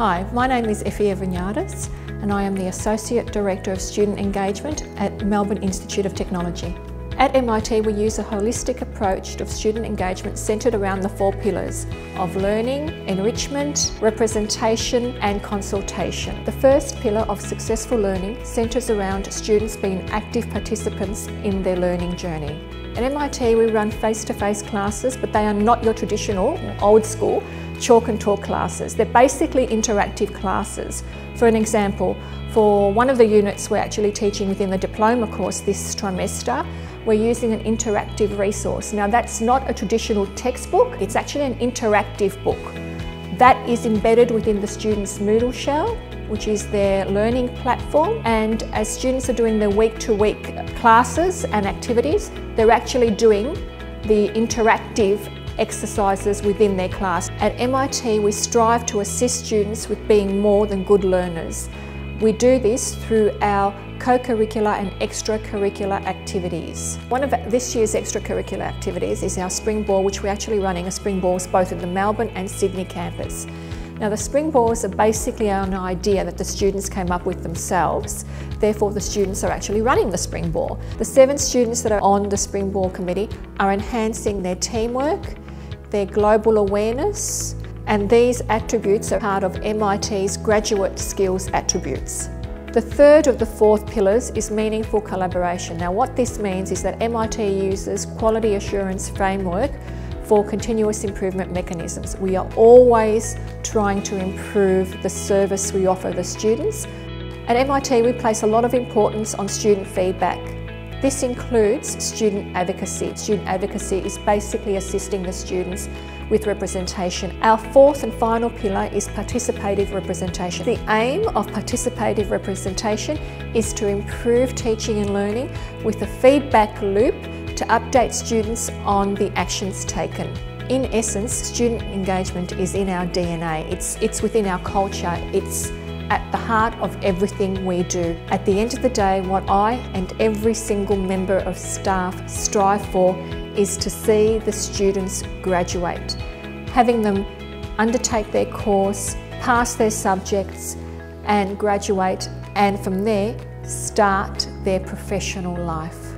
Hi, my name is Effie Evaniadis and I am the Associate Director of Student Engagement at Melbourne Institute of Technology. At MIT we use a holistic approach of student engagement centred around the four pillars of learning, enrichment, representation and consultation. The first pillar of successful learning centres around students being active participants in their learning journey. At MIT we run face-to-face -face classes but they are not your traditional, old school chalk and talk classes. They're basically interactive classes. For an example, for one of the units we're actually teaching within the diploma course this trimester, we're using an interactive resource. Now that's not a traditional textbook, it's actually an interactive book. That is embedded within the student's Moodle shell, which is their learning platform. And as students are doing their week-to-week -week classes and activities, they're actually doing the interactive exercises within their class. At MIT, we strive to assist students with being more than good learners. We do this through our co-curricular and extracurricular activities. One of this year's extracurricular activities is our spring ball, which we're actually running a spring balls both at the Melbourne and Sydney campus. Now the spring balls are basically an idea that the students came up with themselves, therefore the students are actually running the spring ball. The seven students that are on the spring ball committee are enhancing their teamwork, their global awareness, and these attributes are part of MIT's graduate skills attributes. The third of the fourth pillars is meaningful collaboration. Now what this means is that MIT uses quality assurance framework for continuous improvement mechanisms. We are always trying to improve the service we offer the students. At MIT we place a lot of importance on student feedback. This includes student advocacy. Student advocacy is basically assisting the students with representation. Our fourth and final pillar is participative representation. The aim of participative representation is to improve teaching and learning with a feedback loop to update students on the actions taken. In essence, student engagement is in our DNA. It's, it's within our culture. It's at the heart of everything we do. At the end of the day, what I and every single member of staff strive for is to see the students graduate, having them undertake their course, pass their subjects and graduate and from there start their professional life.